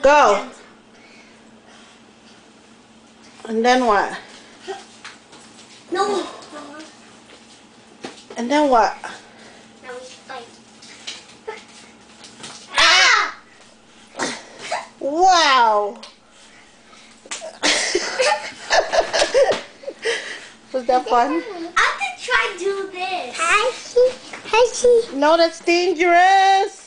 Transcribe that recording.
Go. And then what? No. And then what? Now we fight. Ah! Wow. Was that fun? I could try do this. Hi, she. Hi, she. No, that's dangerous.